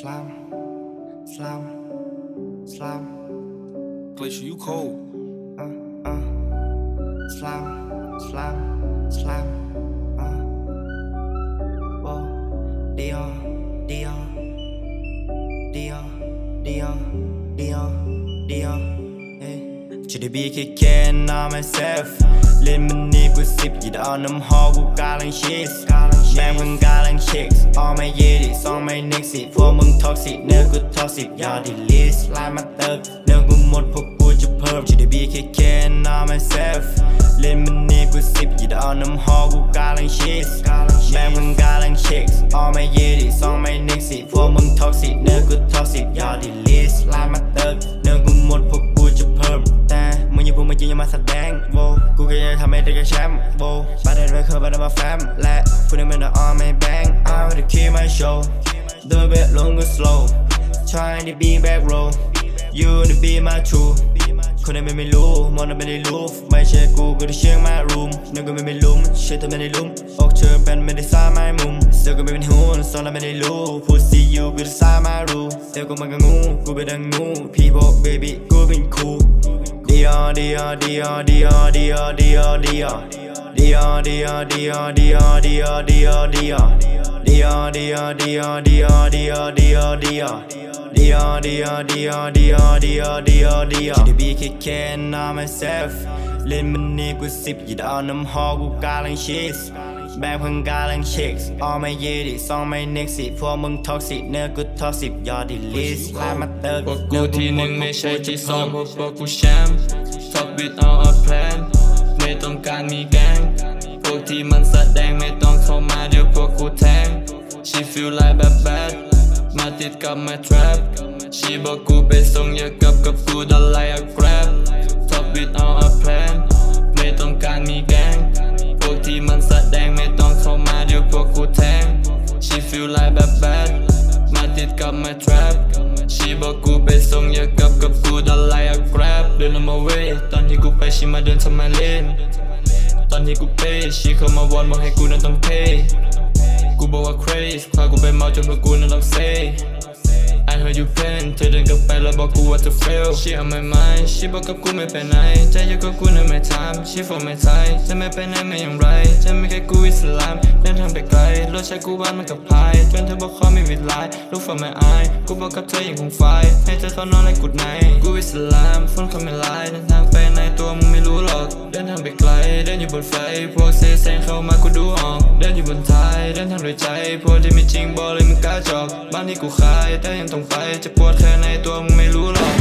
Slam, slam, slam. Glacier, you cold. Uh, uh. slam. slime, slime. Uh. Whoa, they are. Should it be kicking on myself? Lên mình đi với sip gì đó nấm ho của Garland Chicks Mang mình Garland Chicks All my years, all my nicks พวกมึง toxic เนื้อกู toxic อย่า delete ไลน์มาเติกเนื้อกูหมดพวกกูจะเพิ่ม Should it be kicking on myself? เล่นมันนี่กูสิบหยิบเอาน้ำหอกูกาลังชีส โบบัตรเดินคือบัตรมาแฟมและคุณนี่มันจะออมไม่แบงเอาเดอะคีย์ไม่โชว์เดินเบะลงก็ slow trying to be back row you to be my true คนนั้นไม่รู้มองนั้นไม่ได้รู้ไม่ใช่กูก็ได้เชื่อมารูมนั่กก็ไม่ไม่ลุ้มเชื่อเธอไม่ได้ลุ้มอกเธอเป็นไม่ได้ซ่าไม่มุมเสือก็ไม่เป็นหูสอนเราไม่ได้รู้พูดซีอยู่ก็ได้ซ่ามารู้เอวก็มันก็งูกูเป็นดังงูพี่บอก baby กูเป็นครูดีออดีออดีออดีออดีออดีออดีออ Dior Dior Dior Dior Dior Dior Dior จะได้บีแค่แค่นอน myself เล่นมันนี่กูสิบหยิดเอาน้ำหอกูกาลังชีสแบงเพิ่งกาลังเช็ค all my yeti song my next it พวกมึงท็อกซิเนื้อกูท็อกซิยอดดีลิสไลน์มาเติร์พวกกูที่หนึ่งไม่ใช่ที่สองพวกพวกกูแชมป์ Top with all a plan ไม่ต้องการมีแก๊งพวก ที่มันแสดงไม่ต้องเข้ามาเดี๋ยวพวกกูแทง She feel like bad bad มาติดกับ my trap She บอกกูไปส่งอย่ากับกับกูดันไล่ a grab Top with all a plan ไม่ต้องการมีแก๊งพวกที่มันแสดงไม่ต้องเข้ามาเดี๋ยวพวกกูแทง She feel like bad bad มาติดกับ my trap She บอกกูไปส่งอย่ากับกับกูดันไล่ a grab เดินมาเว้ยตอนที่กูไป she มาเดินทำมาเล่น ตอนที่กูเปย์ she เข้ามาวอนบอกให้กูนั้นต้อง pay กูบอกว่า crazy พากูไปเมาจนพวกกูนั้นต้อง say I heard you pain เธอเดินกลับไปแล้วบอกกูว่า to fail She on my mind She บอกกับกูไม่ไปไหนใจอยู่กับกูในไม่ time She for my time จะไม่ไปไหนไม่อย่างไร จะไม่แค่กูอิสลามเดินทางไปไกลรถใช้กูบ้านมันกับพายจนเธอบอกขอไม่มีลาย Look for my eye กูบอกกับเธออยังคงไฟให้เธอเข้านอนและกุดไนกูอิสลามฝนเขาไม่ไลายเดิน อยู่บนไฟพวกเซแซงเข้ามากูดูออกเดินอยู่บนท้ายเดินทางด้วยใจพวกที่ไม่จริงบอกเลยมึงกล้าจอกบ้านที่กูขายแต่ยังต้องไปจะปวดแค่ในตัวมึงไม่รู้หรอก